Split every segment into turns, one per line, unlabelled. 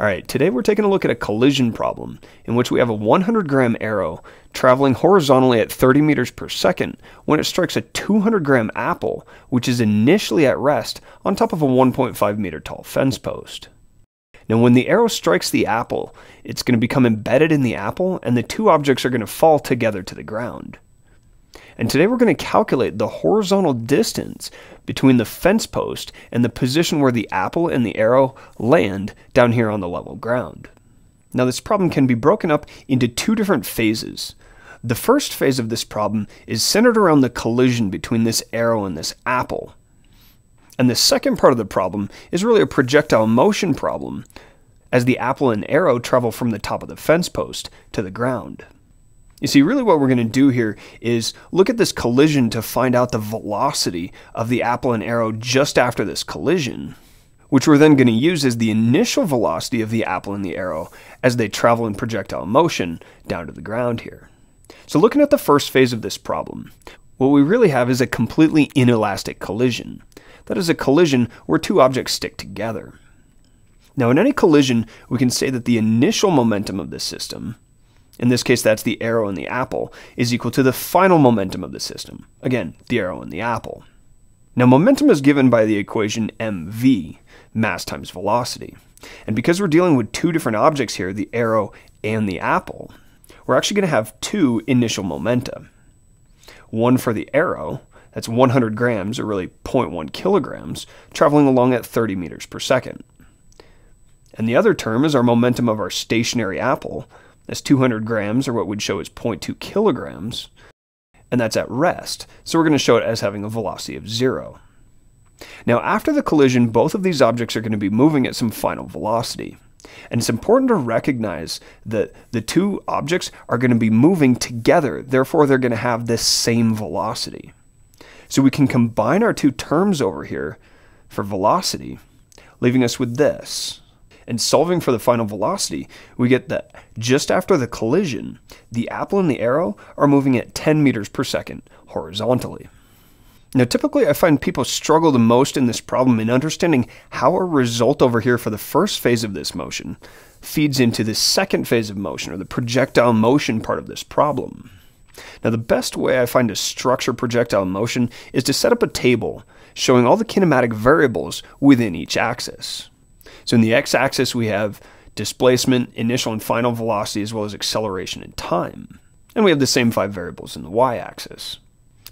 Alright, today we're taking a look at a collision problem in which we have a 100 gram arrow traveling horizontally at 30 meters per second when it strikes a 200 gram apple, which is initially at rest on top of a 1.5 meter tall fence post. Now, when the arrow strikes the apple, it's going to become embedded in the apple, and the two objects are going to fall together to the ground. And today we're going to calculate the horizontal distance between the fence post and the position where the apple and the arrow land down here on the level ground. Now this problem can be broken up into two different phases. The first phase of this problem is centered around the collision between this arrow and this apple. And the second part of the problem is really a projectile motion problem, as the apple and arrow travel from the top of the fence post to the ground. You see, really what we're going to do here is look at this collision to find out the velocity of the apple and arrow just after this collision, which we're then going to use as the initial velocity of the apple and the arrow as they travel in projectile motion down to the ground here. So looking at the first phase of this problem, what we really have is a completely inelastic collision. That is a collision where two objects stick together. Now in any collision, we can say that the initial momentum of the system, in this case that's the arrow and the apple, is equal to the final momentum of the system. Again, the arrow and the apple. Now momentum is given by the equation mv, mass times velocity. And because we're dealing with two different objects here, the arrow and the apple, we're actually going to have two initial momenta. One for the arrow, that's 100 grams, or really 0.1 kilograms, traveling along at 30 meters per second. And the other term is our momentum of our stationary apple, that's 200 grams, or what would show as 0.2 kilograms, and that's at rest, so we're going to show it as having a velocity of zero. Now, after the collision, both of these objects are going to be moving at some final velocity. And it's important to recognize that the two objects are going to be moving together, therefore, they're going to have this same velocity. So we can combine our two terms over here for velocity, leaving us with this and solving for the final velocity, we get that just after the collision, the apple and the arrow are moving at 10 meters per second horizontally. Now, typically, I find people struggle the most in this problem in understanding how a result over here for the first phase of this motion feeds into the second phase of motion, or the projectile motion part of this problem. Now, the best way I find to structure projectile motion is to set up a table showing all the kinematic variables within each axis. So in the x-axis, we have displacement, initial and final velocity, as well as acceleration and time. And we have the same five variables in the y-axis.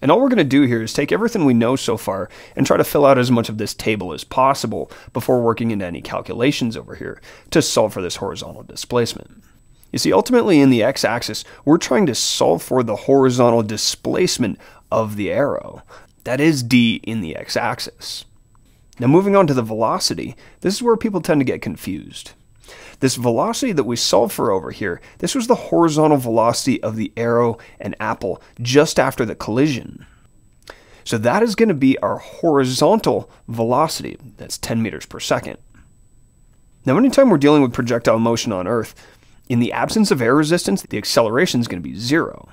And all we're going to do here is take everything we know so far and try to fill out as much of this table as possible before working into any calculations over here to solve for this horizontal displacement. You see, ultimately in the x-axis, we're trying to solve for the horizontal displacement of the arrow. That is d in the x-axis. Now moving on to the velocity, this is where people tend to get confused. This velocity that we solved for over here, this was the horizontal velocity of the arrow and apple just after the collision. So that is going to be our horizontal velocity. That's 10 meters per second. Now anytime we're dealing with projectile motion on Earth, in the absence of air resistance, the acceleration is going to be zero.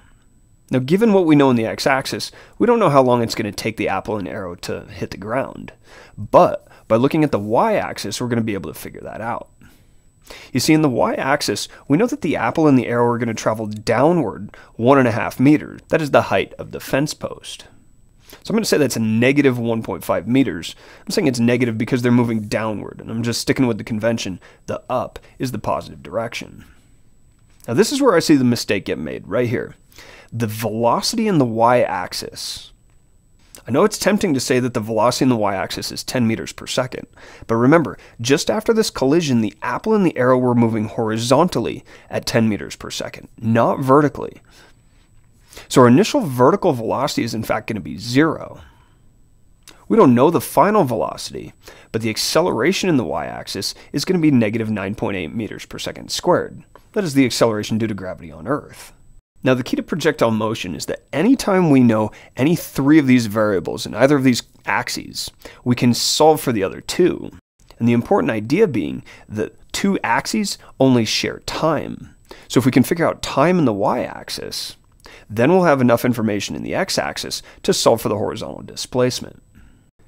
Now, given what we know in the x-axis, we don't know how long it's going to take the apple and arrow to hit the ground. But by looking at the y-axis, we're going to be able to figure that out. You see, in the y-axis, we know that the apple and the arrow are going to travel downward one and a half meters. That is the height of the fence post. So I'm going to say that's a negative 1.5 meters. I'm saying it's negative because they're moving downward, and I'm just sticking with the convention. The up is the positive direction. Now this is where I see the mistake get made, right here the velocity in the y-axis. I know it's tempting to say that the velocity in the y-axis is 10 meters per second, but remember, just after this collision, the apple and the arrow were moving horizontally at 10 meters per second, not vertically. So our initial vertical velocity is in fact going to be zero. We don't know the final velocity, but the acceleration in the y-axis is going to be negative 9.8 meters per second squared. That is the acceleration due to gravity on Earth. Now, the key to projectile motion is that anytime we know any three of these variables in either of these axes, we can solve for the other two. And the important idea being that two axes only share time. So if we can figure out time in the y-axis, then we'll have enough information in the x-axis to solve for the horizontal displacement.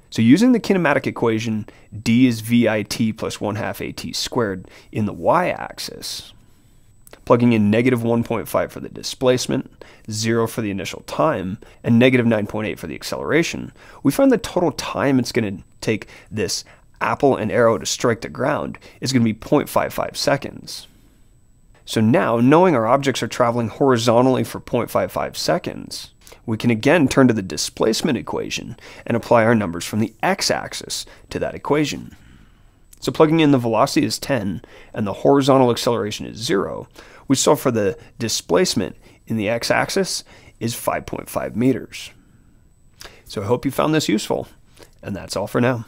So using the kinematic equation, d is vit plus 1 half at squared in the y-axis, plugging in negative 1.5 for the displacement, 0 for the initial time, and negative 9.8 for the acceleration, we find the total time it's going to take this apple and arrow to strike the ground is going to be 0.55 seconds. So now, knowing our objects are traveling horizontally for 0.55 seconds, we can again turn to the displacement equation and apply our numbers from the x-axis to that equation. So plugging in the velocity is 10 and the horizontal acceleration is 0, we solve for the displacement in the x-axis is 5.5 meters. So I hope you found this useful, and that's all for now.